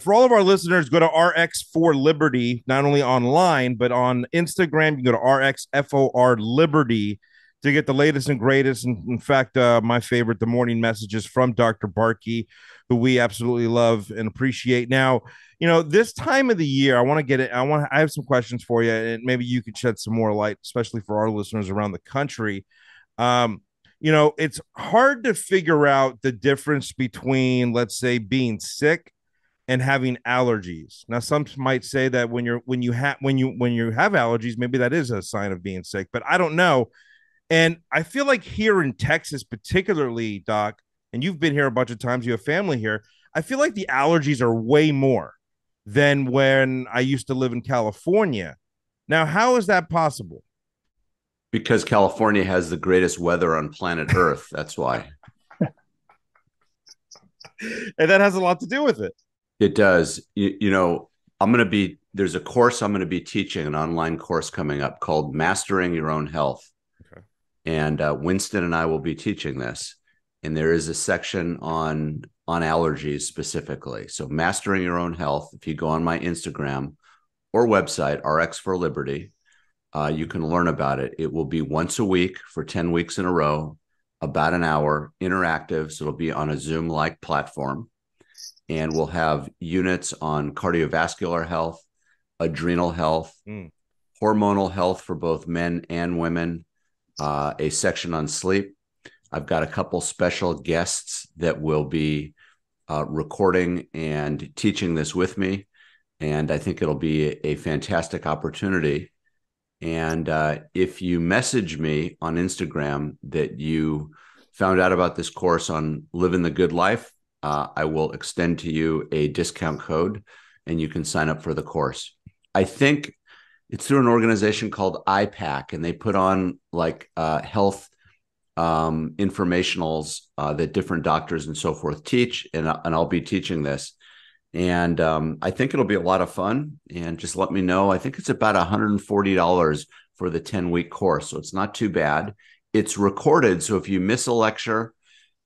For all of our listeners, go to RX for Liberty, not only online, but on Instagram. You can go to RXFOR Liberty to get the latest and greatest. And in fact, uh, my favorite, the morning messages from Dr. Barke, who we absolutely love and appreciate. Now, you know, this time of the year, I want to get it. I want I have some questions for you, and maybe you could shed some more light, especially for our listeners around the country. Um, you know, it's hard to figure out the difference between, let's say, being sick and having allergies. Now, some might say that when you're when you have when you when you have allergies, maybe that is a sign of being sick, but I don't know. And I feel like here in Texas, particularly, Doc, and you've been here a bunch of times, you have family here. I feel like the allergies are way more than when I used to live in California. Now, how is that possible? Because California has the greatest weather on planet Earth. That's why. and that has a lot to do with it. It does. You, you know, I'm going to be, there's a course I'm going to be teaching, an online course coming up called Mastering Your Own Health. Okay. And uh, Winston and I will be teaching this. And there is a section on on allergies specifically. So mastering your own health. If you go on my Instagram or website, RX for Liberty, uh, you can learn about it. It will be once a week for 10 weeks in a row, about an hour, interactive. So it'll be on a Zoom like platform and we'll have units on cardiovascular health, adrenal health, mm. hormonal health for both men and women, uh, a section on sleep. I've got a couple special guests that will be uh, recording and teaching this with me. And I think it'll be a, a fantastic opportunity. And uh, if you message me on Instagram that you found out about this course on living the good life, uh, I will extend to you a discount code and you can sign up for the course. I think it's through an organization called IPAC, and they put on like uh, health um, informationals uh, that different doctors and so forth teach, and, and I'll be teaching this. And um, I think it'll be a lot of fun. And just let me know. I think it's about $140 for the 10 week course. So it's not too bad. It's recorded. So if you miss a lecture,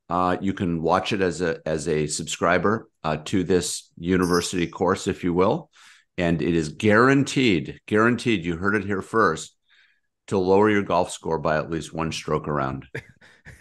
uh, you can watch it as a as a subscriber uh, to this university course, if you will, and it is guaranteed, guaranteed. You heard it here first to lower your golf score by at least one stroke around.